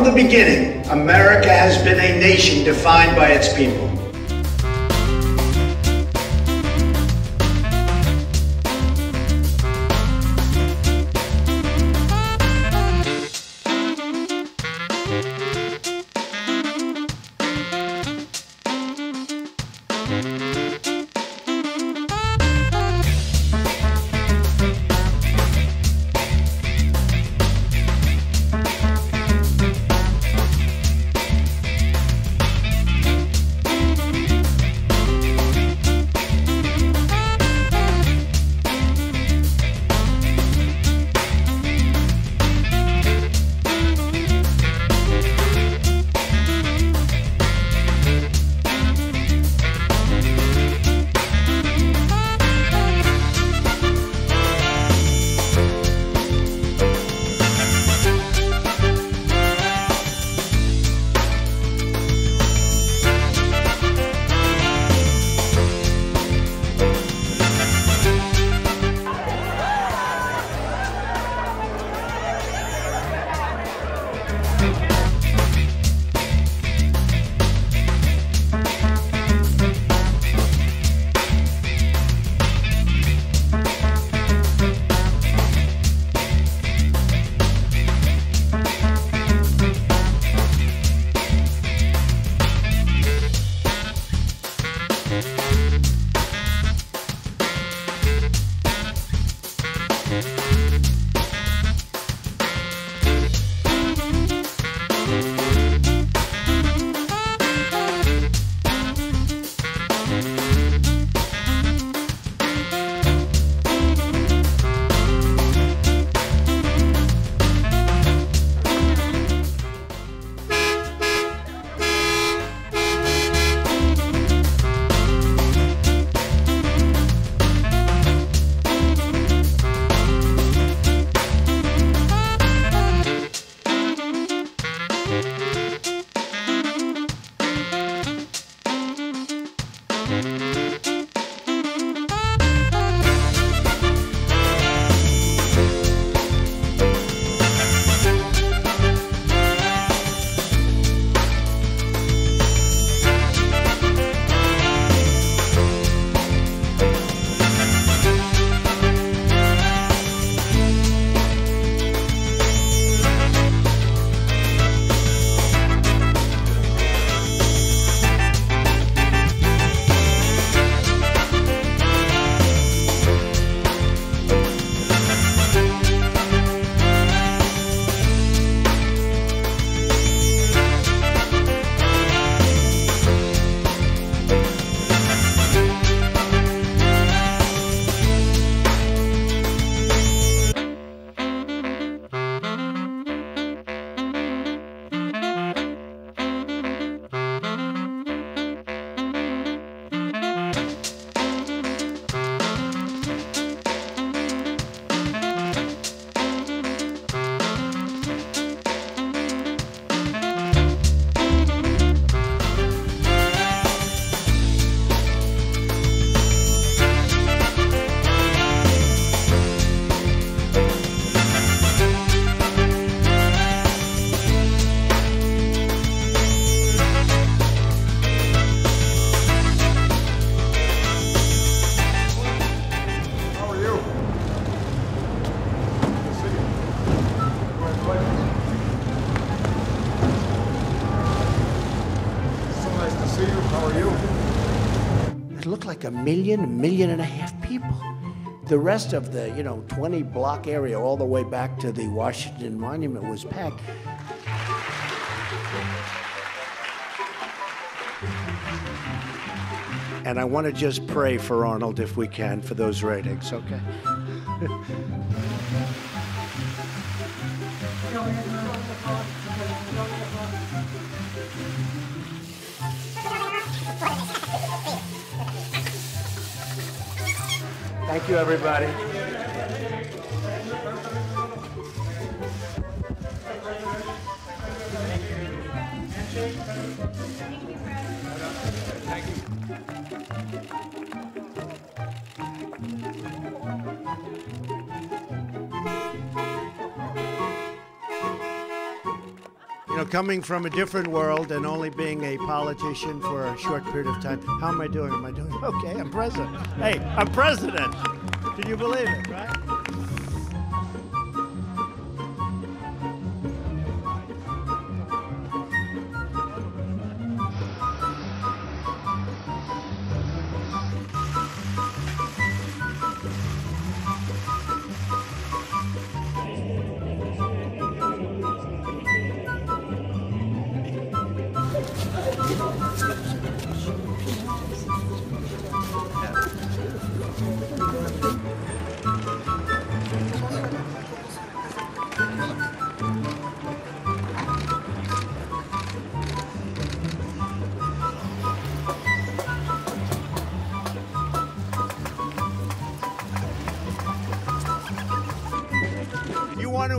From the beginning, America has been a nation defined by its people. Like a million, million and a half people. The rest of the, you know, 20 block area all the way back to the Washington Monument was packed. And I want to just pray for Arnold if we can for those ratings, okay? Thank you, everybody. You know, coming from a different world and only being a politician for a short period of time, how am I doing? Am I doing okay? I'm president. Hey, I'm president. Can you believe it, right?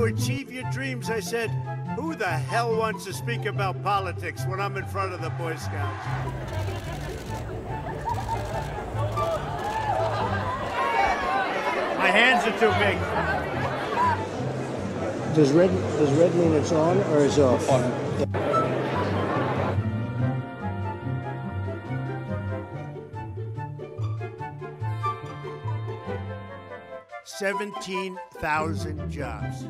To achieve your dreams? I said, who the hell wants to speak about politics when I'm in front of the Boy Scouts? My hands are too big. Does red does red mean it's on or is off? On. Seventeen thousand jobs.